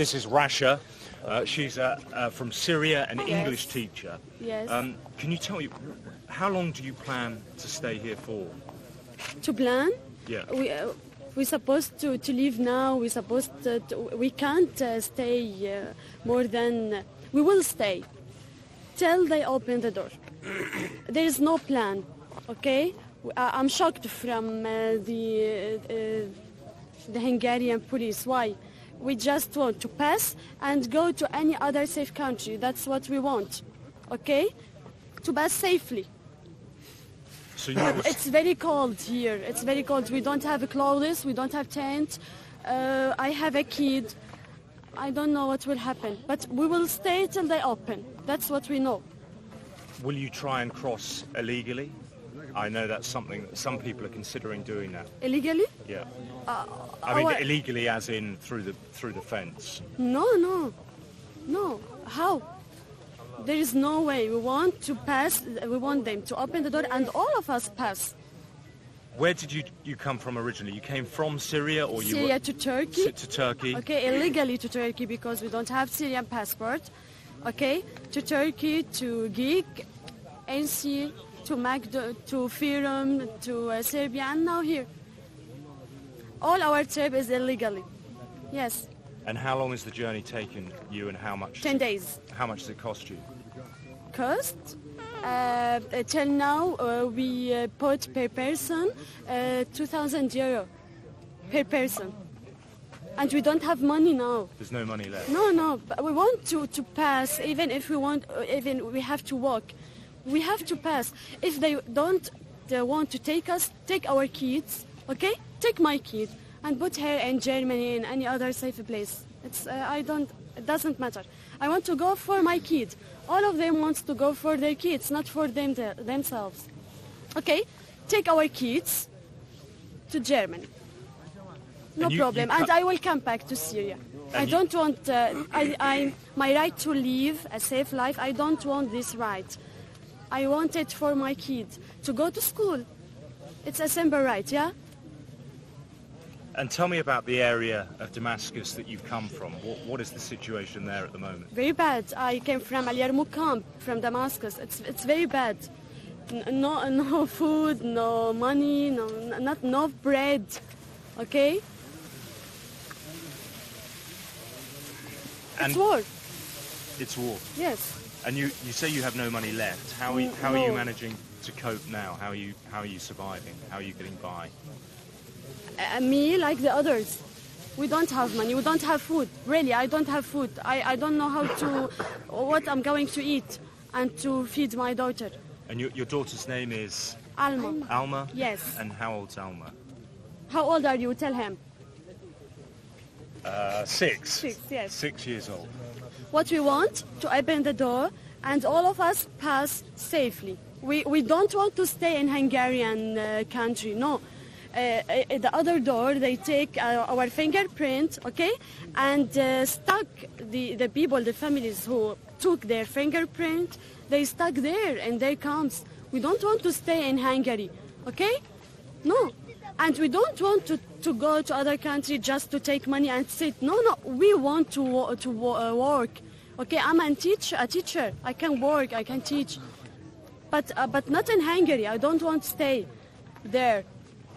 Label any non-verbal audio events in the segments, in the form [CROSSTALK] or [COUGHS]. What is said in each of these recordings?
this is Rasha. Uh, she's uh, uh, from Syria, an Yes. English teacher. Yes. Um, can you tell me, how long do you plan to stay here for? to plan. Yeah. We uh, we're supposed to, to leave now. We're supposed to, to we can't uh, stay uh, more than we will stay till they open the door. [COUGHS] there is no plan. Okay. I'm shocked from uh, the the Hungarian police. Why? We just want to pass and go to any other safe country. That's what we want. Okay? To pass safely. So It's very cold here. It's very cold. We don't have clothes. We don't have tent. Uh, I have a kid. I don't know what will happen, but we will stay till they open. That's what we know. will you try and cross illegally? I know that's something that some people are considering doing now. Illegally? Yeah. I mean, our- illegally as in through the through the fence. No, no, no. How? There is no way. We want to pass. We want them to open the door, and all of us pass. Where did you you come from originally? You came from Syria or you Syria to Turkey. to, to Turkey? Okay, illegally to Turkey because we don't have Syrian passport. Okay, to Turkey, to Geek, NC, to Magdo, to FYROM, to uh, Serbia, and now here. All our trip is illegally. Yes, And how long has the journey taken you and how much 10 days. how much does it cost you? Cost? Uh, till now, uh, we uh, put per person uh, 2,000 euro per person. And we don't have money now. There's no money left. No, no. But we want to, to pass, even if we want, uh, even we have to walk. We have to pass. If they don't they want to take us, take our kids, okay? Take my kid and put her in Germany in any other safe place. It's uh, I don't. It doesn't matter. I want to go for my kid. All of them wants to go for their kids, not for them themselves. Okay? Take our kids to Germany. No And you- problem. you and I will come back to Syria. I don't want uh, I, I, my right to live a safe life. I don't want this right. I want it for my kid to go to school. It's a simple right, yeah? And tell me about the area of Damascus that you've come from. What, what is the situation there at the moment? Very bad. I came from Al Yarmouk camp from Damascus. It's, it's very bad. No, no [LAUGHS] food, no money, no, not no bread. Okay? And it's war. it's war. Yes. And you, you say you have no money left. How are you, how are you managing to cope now? How are you how are you surviving? How are you getting by? Uh, me like the others. We don't have money. We don't have food. Really, I don't have food. I, I don't know how to, what I'm going to eat and to feed my daughter. And your, your daughter's name is Alma. Alma? Yes. And how old's Alma? How old are you? Tell him. Uh, six. Six, yes. Six years old. What we want to open the door and all of us pass safely. We, we don't want to stay in Hungarian uh, country. No. Uh, uh, the other door, they take uh, our fingerprint, okay, and stuck the, the people, the families who took their fingerprint, they stuck there in their camps. We don't want to stay in Hungary, okay? No. And we don't want to, to go to other country just to take money and sit. No, no. We want to to uh, work. Okay, I'm a teacher. A teacher. I can work. I can teach. But uh, but not in Hungary. I don't want to stay there.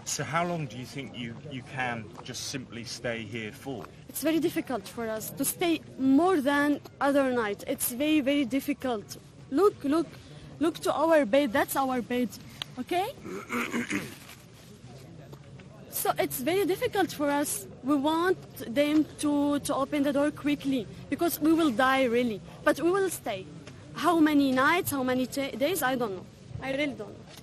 So how long do you think you, you can just simply stay here for? It's very difficult for us to stay more than other night. It's very very difficult. Look, look, look to our bed. That's our bed. Okay. [COUGHS] So it's very difficult for us. We want them to, to open the door quickly because we will die really. But we will stay. How many nights, how many days, I don't know. I really don't know.